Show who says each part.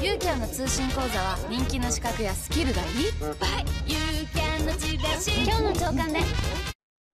Speaker 1: ユーキャンの通信講座は人気の資格やスキルがいっぱい。ユーキャンのチラシ今日の朝刊で。